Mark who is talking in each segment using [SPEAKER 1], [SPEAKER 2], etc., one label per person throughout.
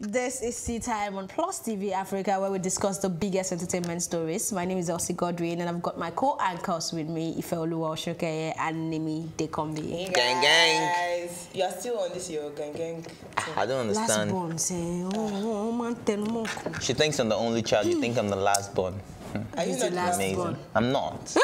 [SPEAKER 1] This is Tea Time on Plus TV Africa, where we discuss the biggest entertainment stories. My name is Elsie Godwin, and I've got my co-anchors with me, Ifeoluwa Osunkeye and Nimi Dekanmbi.
[SPEAKER 2] Hey
[SPEAKER 3] Gang, gang.
[SPEAKER 2] You are still on this your gang gang. thing.
[SPEAKER 3] I don't
[SPEAKER 1] Last
[SPEAKER 3] understand.
[SPEAKER 1] born, say, oh, oh, man, tell me.
[SPEAKER 3] She thinks I'm the only child. You think I'm the last born.
[SPEAKER 2] Are you not
[SPEAKER 1] the last
[SPEAKER 3] Amazing.
[SPEAKER 1] born.
[SPEAKER 3] I'm not.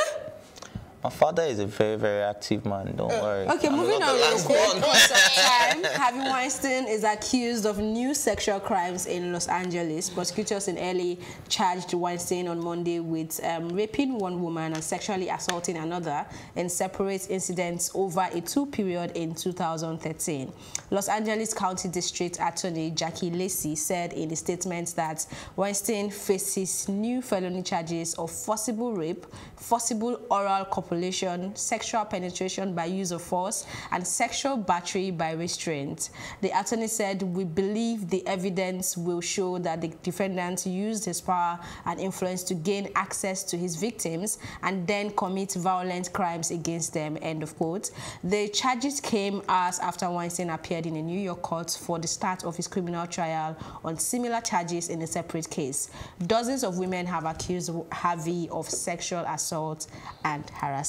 [SPEAKER 3] My father is a very, very active man. Don't worry.
[SPEAKER 1] Okay,
[SPEAKER 3] I'm
[SPEAKER 1] moving on real
[SPEAKER 3] last
[SPEAKER 1] quick. time, Harvey Weinstein is accused of new sexual crimes in Los Angeles. Prosecutors in LA charged Weinstein on Monday with um, raping one woman and sexually assaulting another in separate incidents over a two period in 2013. Los Angeles County District Attorney Jackie Lacey said in a statement that Weinstein faces new felony charges of forcible rape, forcible oral copulation, sexual penetration by use of force, and sexual battery by restraint. The attorney said, We believe the evidence will show that the defendant used his power and influence to gain access to his victims and then commit violent crimes against them. End of quote. The charges came hours after Weinstein appeared in a New York court for the start of his criminal trial on similar charges in a separate case. Dozens of women have accused Harvey of sexual assault and harassment.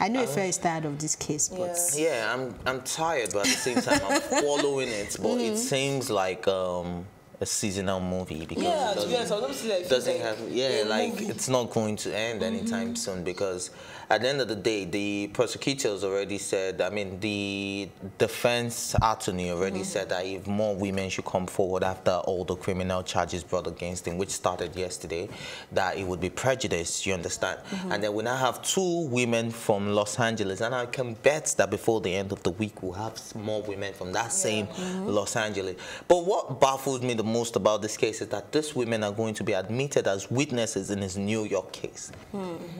[SPEAKER 1] I know Ife is tired of this case, but
[SPEAKER 2] Yeah.
[SPEAKER 3] Yeah, I'm I'm tired, but at the same time I'm following it. But it
[SPEAKER 1] Mm-hmm.
[SPEAKER 3] seems like um, a seasonal movie because
[SPEAKER 2] Yeah,
[SPEAKER 3] it
[SPEAKER 2] to be honest, I was like,
[SPEAKER 3] doesn't
[SPEAKER 2] like
[SPEAKER 3] have yeah like
[SPEAKER 2] movie.
[SPEAKER 3] it's not going to end anytime soon because at the end of the day the prosecutors already said i mean the defense attorney already mm-hmm. said that if more women should come forward after all the criminal charges brought against him which started yesterday that it would be prejudice you understand? Mm-hmm. And then we now have two women from los angeles and i can bet that before the end of the week we'll have more women from that same mm-hmm. los angeles. But what baffles me the most about this case is that these women are going to be admitted as witnesses in his New York case.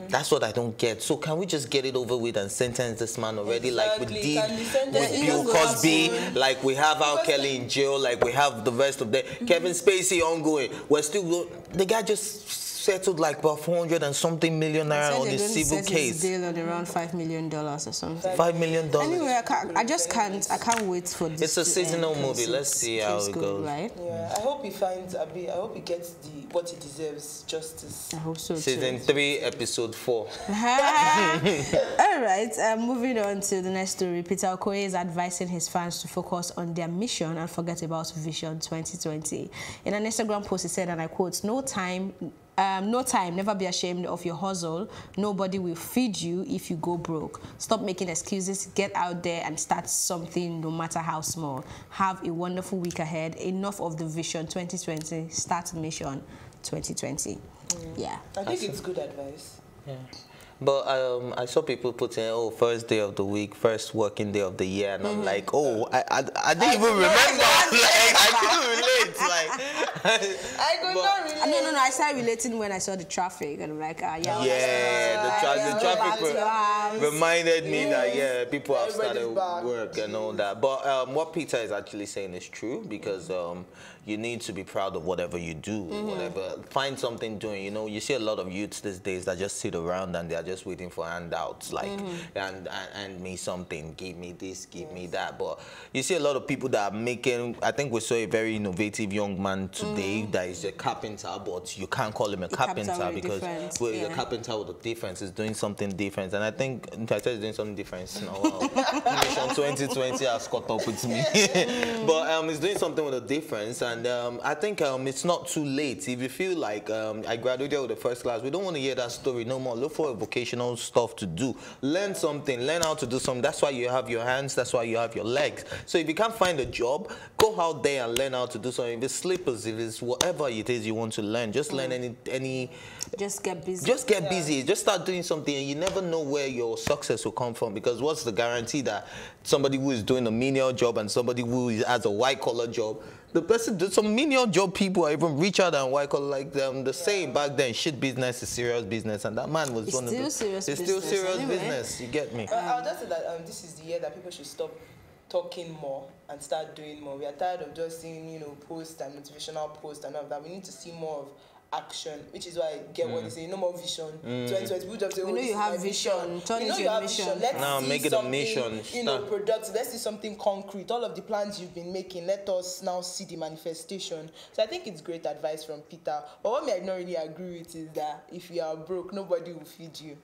[SPEAKER 3] That's what I don't get. So can we just get it over with and sentence this man already, like we did
[SPEAKER 2] Can the sentence
[SPEAKER 3] with Bill Cosby, like we have
[SPEAKER 2] R.
[SPEAKER 3] Kelly in jail, like we have the rest of the mm-hmm. Kevin Spacey ongoing. We're still the guy just settled like about 400 and something million naira on
[SPEAKER 1] they're
[SPEAKER 3] his
[SPEAKER 1] going to
[SPEAKER 3] civil
[SPEAKER 1] set his
[SPEAKER 3] case.
[SPEAKER 1] deal on around five million dollars or something.
[SPEAKER 3] Five million dollars.
[SPEAKER 1] Anyway, I, can't, I just can't. I can't wait for this.
[SPEAKER 3] It's a seasonal
[SPEAKER 1] end,
[SPEAKER 3] movie.
[SPEAKER 1] 'cause
[SPEAKER 3] Let's see how it
[SPEAKER 1] going,
[SPEAKER 3] goes.
[SPEAKER 1] Right?
[SPEAKER 2] Yeah, I hope he finds a bit. I hope he gets the what he deserves, justice.
[SPEAKER 1] I hope so too.
[SPEAKER 3] Season three, episode four.
[SPEAKER 1] All right, uh, moving on to the next story. Peter Okoye is advising his fans to focus on their mission and forget about Vision 2020. In an Instagram post, he said, and I quote, "No time." Um, no time, never be ashamed of your hustle. Nobody will feed you if you go broke. Stop making excuses, get out there and start something no matter how small. Have a wonderful week ahead. Enough of the Vision 2020, start mission 2020. Yeah.
[SPEAKER 2] I think it's good advice.
[SPEAKER 3] Yeah. But um, I saw people putting, oh, first day of the week, first working day of the year, and I'm like, oh, I, I, I didn't even remember. like, I couldn't relate. Like,
[SPEAKER 2] I could
[SPEAKER 3] But-
[SPEAKER 2] not relate.
[SPEAKER 1] I no, no, no. I started relating when I saw the traffic, and I'm like, ah, yeah.
[SPEAKER 3] yeah, the, tra-
[SPEAKER 1] Yeah,
[SPEAKER 3] the traffic
[SPEAKER 1] to your house.
[SPEAKER 3] re- reminded me that yeah, people have started
[SPEAKER 2] back.
[SPEAKER 3] work and all that. But um, what Peter is actually saying is true because um, you need to be proud of whatever you do, whatever. Find something doing. You know, you see a lot of youths these days that just sit around and they are just waiting for handouts, like and, and and me something, give me this, give me that. But you see a lot of people that are making. I think we saw a very innovative young man today that is a carpenter, but you can't call him a
[SPEAKER 1] carpenter
[SPEAKER 3] carpenter
[SPEAKER 1] a
[SPEAKER 3] because
[SPEAKER 1] difference,
[SPEAKER 3] well,
[SPEAKER 1] yeah.
[SPEAKER 3] a carpenter with a difference is doing something different. And I think Tata is doing something different now. Mission 2020 has caught up with me. but um, it's doing something with a difference. And um, I think um, it's not too late. If you feel like um, I graduated with the first class, we don't want to hear that story no more. Look for vocational stuff to do. Learn something. Learn how to do something. That's why you have your hands. That's why you have your legs. So if you can't find a job, go out there and learn how to do something. If it's slippers, if it's whatever it is you want to learn, just learn any any
[SPEAKER 1] Just get busy.
[SPEAKER 3] just get busy. Just start doing something, and you never know where your success will come from. Because what's the guarantee that somebody who is doing a menial job and somebody who is, has a white collar job, the person, some menial job people are even richer than white collar. Like them. the saying back then, shit business is serious business, and that man was
[SPEAKER 1] It's
[SPEAKER 3] one of
[SPEAKER 1] still
[SPEAKER 3] the.
[SPEAKER 1] serious
[SPEAKER 3] it's still serious
[SPEAKER 1] anyway.
[SPEAKER 3] business. You get me?
[SPEAKER 2] Uh, I'll just say that um, this is the year that people should stop talking more and start doing more. We are tired of just seeing, you know, posts and motivational posts and all of that. We need to see more of action, which is why I get
[SPEAKER 3] Mm.
[SPEAKER 2] what they say. No more vision. 2020, people just say,
[SPEAKER 1] We
[SPEAKER 2] oh,
[SPEAKER 1] know you have
[SPEAKER 2] my
[SPEAKER 1] vision. Turn
[SPEAKER 2] you know
[SPEAKER 1] it
[SPEAKER 2] you
[SPEAKER 1] a
[SPEAKER 2] have
[SPEAKER 1] mission.
[SPEAKER 2] vision. Let's
[SPEAKER 3] Now
[SPEAKER 2] see
[SPEAKER 3] make it a
[SPEAKER 2] something,
[SPEAKER 3] mission.
[SPEAKER 2] You know,
[SPEAKER 3] Start.
[SPEAKER 2] productive. Let's see something concrete. All of the plans you've been making, let us now see the manifestation. So I think it's great advice from Peter. But what me I don't really agree with is that if you are broke, nobody will feed you.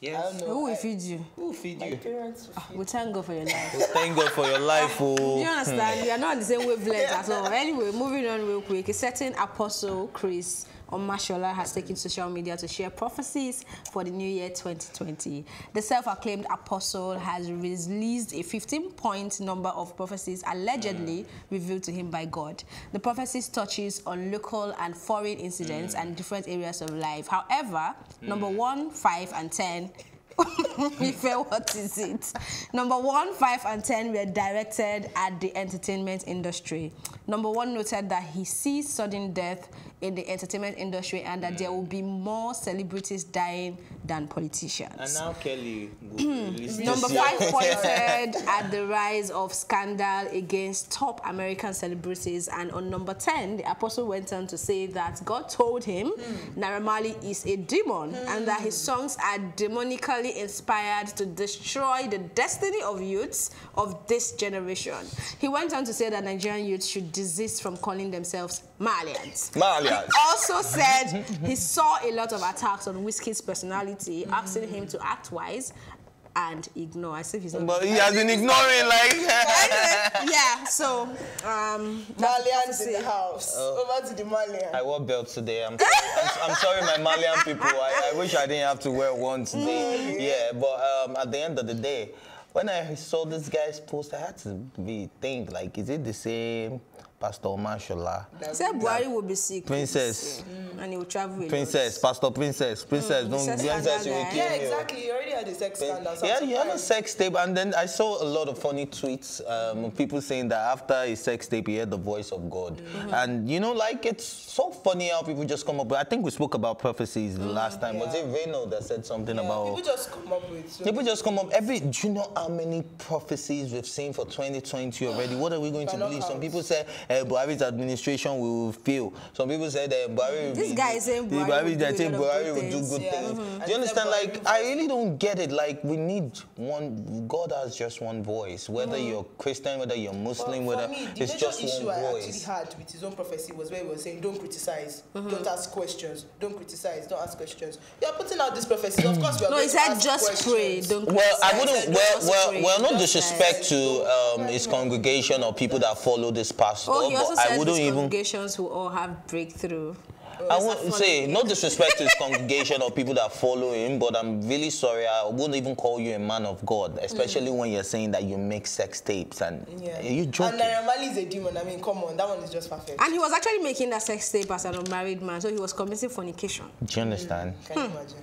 [SPEAKER 2] I
[SPEAKER 3] Yes.
[SPEAKER 1] Who will
[SPEAKER 2] I-
[SPEAKER 1] feed you?
[SPEAKER 3] Who will feed
[SPEAKER 2] My
[SPEAKER 3] you?
[SPEAKER 2] parents will ah, feed
[SPEAKER 1] We thank God for your life.
[SPEAKER 3] we Thank God for your life,
[SPEAKER 1] Do
[SPEAKER 3] oh.
[SPEAKER 1] you understand? We are not on the same wavelength at all. Anyway, moving on real quick. A certain apostle, Chris Omashola, has taken social media to share prophecies for the new year 2020. The self-acclaimed apostle has released a 15-point number of prophecies allegedly mm. revealed to him by God. The prophecies touches on local and foreign incidents mm. and different areas of life. However, mm. number one, five, and ten Ife, what is it? Number one, five, and ten were directed at the entertainment industry. Number one noted that he sees sudden death in the entertainment industry and that there mm. will be more celebrities dying than politicians.
[SPEAKER 3] And now Kelly
[SPEAKER 1] Number five pointed at the rise of scandal against top American celebrities, and on number ten, the apostle went on to say that God told him hmm. Naira Marley is a demon and that his hmm. songs are demonically inspired to destroy the destiny of youths of this generation. He went on to say that Nigerian youths should desist from calling themselves Marlians.
[SPEAKER 3] Marlians.
[SPEAKER 1] He also said he saw a lot of attacks on Whiskey's personality, asking him to act wise and ignore as if he's not.
[SPEAKER 3] But he has been ignoring, like.
[SPEAKER 1] Yeah, so um that's
[SPEAKER 2] Marlians in the house.
[SPEAKER 3] Oh.
[SPEAKER 2] Over to the Marlian.
[SPEAKER 3] I wore belt today. I'm, I'm, I'm sorry, my Marlian people. I, I wish I didn't have to wear one today. Yeah, but um, at the end of the day, when I saw this guy's post, I had to be think like, is it the same Pastor Mashola?
[SPEAKER 1] He said Buhari will be sick.
[SPEAKER 3] Princess.
[SPEAKER 1] Mm, and he will travel a lot.
[SPEAKER 3] Princess, Pastor Princess, Princess, don't
[SPEAKER 1] Princess
[SPEAKER 3] Princess, you will kill
[SPEAKER 2] yeah, exactly. He already had a sex scandal.
[SPEAKER 3] Yeah, he had a sex tape, and then I saw a lot of funny tweets um, people saying that after his sex tape, he heard the voice of God.
[SPEAKER 2] Mm-hmm.
[SPEAKER 3] And you know, like it's so funny how people just come up. with I think we spoke about prophecies the last time. Was it
[SPEAKER 2] Mm.
[SPEAKER 3] Reno that said something
[SPEAKER 2] Yeah,
[SPEAKER 3] about?
[SPEAKER 2] people just come up with. so
[SPEAKER 3] People just come up. Every, do you know how many prophecies we've seen for 2020 already? What are we going to believe? Some people say uh, Buhari's administration will fail. Some people said that Buhari will
[SPEAKER 1] This
[SPEAKER 3] be-
[SPEAKER 1] guy is saying
[SPEAKER 3] the
[SPEAKER 1] Buhari will do a
[SPEAKER 3] say
[SPEAKER 1] lot of
[SPEAKER 3] Buhari
[SPEAKER 1] good
[SPEAKER 3] will do
[SPEAKER 1] things.
[SPEAKER 3] good
[SPEAKER 2] Yeah.
[SPEAKER 3] things.
[SPEAKER 2] Mhm.
[SPEAKER 3] Do you understand? Like, I really don't get it. Like, we need one. God has just one voice. Whether
[SPEAKER 2] Mm-hmm.
[SPEAKER 3] you're Christian, whether you're Muslim,
[SPEAKER 2] Well,
[SPEAKER 3] whether
[SPEAKER 2] me, the
[SPEAKER 3] it's just
[SPEAKER 2] issue
[SPEAKER 3] one
[SPEAKER 2] I actually
[SPEAKER 3] voice.
[SPEAKER 2] had with his own prophecy was where he was saying, "Don't criticize, don't ask questions, don't criticize, don't ask questions." You are putting out this prophecy. Of course, we are
[SPEAKER 1] No, he said just
[SPEAKER 2] questions.
[SPEAKER 1] pray. Don't
[SPEAKER 3] Well, I wouldn't. Well, well, well, no disrespect to um, his congregation or people that follow this pastor,
[SPEAKER 1] Oh, he also
[SPEAKER 3] but I wouldn't even.
[SPEAKER 1] congregations will all have breakthrough.
[SPEAKER 3] I
[SPEAKER 1] Is that
[SPEAKER 3] won't
[SPEAKER 1] funny?
[SPEAKER 3] say no disrespect to his congregation or people that follow him, but I'm really sorry. I wouldn't even call you a man of God, especially mm. when you're saying that you make sex tapes and
[SPEAKER 2] Yeah.
[SPEAKER 3] are you joking?
[SPEAKER 2] And Naira Marley is a demon. I mean, come on, that one is just perfect.
[SPEAKER 1] And he was actually making that sex tape as an unmarried man, so he was committing fornication.
[SPEAKER 3] Do you understand?
[SPEAKER 2] Mm, can you hmm. imagine?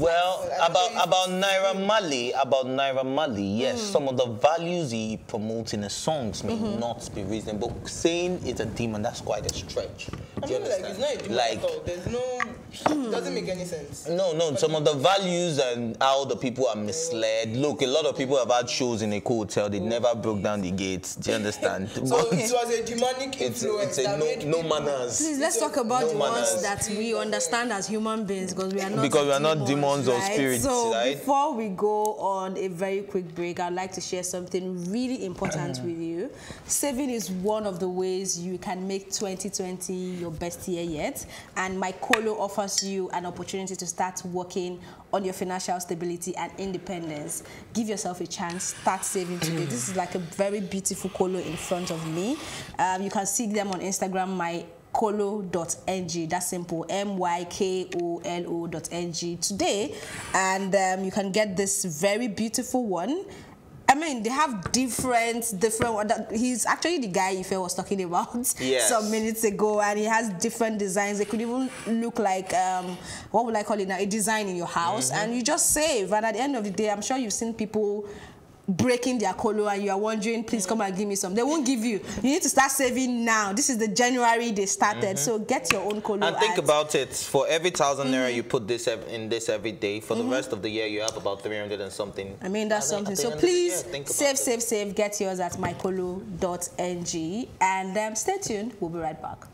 [SPEAKER 3] Well,
[SPEAKER 2] Well, I'm
[SPEAKER 3] about
[SPEAKER 2] very-
[SPEAKER 3] about Naira Marley, about Naira Marley, yes, hmm. some of the values he promotes in his songs may mm-hmm. not be reasonable. But saying it's a demon, that's quite a stretch. Do you
[SPEAKER 2] mean, like, it's not a demon
[SPEAKER 3] Like,
[SPEAKER 2] at. Oh, there's no. It doesn't make any sense.
[SPEAKER 3] no, no, some of the values and how the people are misled. Look, a lot of people have had shows in a cool hotel, they never broke down the gates. Do you understand?
[SPEAKER 2] So
[SPEAKER 3] But
[SPEAKER 2] it was a demonic
[SPEAKER 3] it's,
[SPEAKER 2] influence
[SPEAKER 3] it's a
[SPEAKER 2] that
[SPEAKER 3] no,
[SPEAKER 2] made
[SPEAKER 3] no manners.
[SPEAKER 1] Please let's talk about
[SPEAKER 3] No
[SPEAKER 1] the ones
[SPEAKER 3] manners.
[SPEAKER 1] that we understand as human beings because we are not
[SPEAKER 3] Because we are not demons or
[SPEAKER 1] right?
[SPEAKER 3] spirits,
[SPEAKER 1] So
[SPEAKER 3] right?
[SPEAKER 1] before we go on a very quick break, I'd like to share something really important mm. with you. Saving is one of the ways you can make 2020 your best year yet, and my Kolo offers you an opportunity to start working on your financial stability and independence. Give yourself a chance. Start saving today. this is like a very beautiful Colo in front of me. Um, you can see them on Instagram. My kolo.ng that's simple m-y-k-o-l-o.ng today and um, you can get this very beautiful one I mean, they have different, different. He's actually the guy Ife was talking about
[SPEAKER 3] Yes.
[SPEAKER 1] some minutes ago, and he has different designs. They could even look like, um, what would I call it now? A design in your house,
[SPEAKER 3] Mm-hmm.
[SPEAKER 1] and you just save. And at the end of the day, I'm sure you've seen people breaking their colo and you are wondering please come and give me some they won't give you you need to start saving now this is the january they started so get your own colo
[SPEAKER 3] Mm-hmm. And think about it. For every 1000 naira you put this in this every day, for
[SPEAKER 1] Mm-hmm.
[SPEAKER 3] the rest of the year you have about 300 and something.
[SPEAKER 1] I mean, that's
[SPEAKER 3] At
[SPEAKER 1] something. So
[SPEAKER 3] end of the year,
[SPEAKER 1] please
[SPEAKER 3] think about
[SPEAKER 1] save, save, save. Get yours at mykolo.ng. And um, stay tuned. We'll be right back.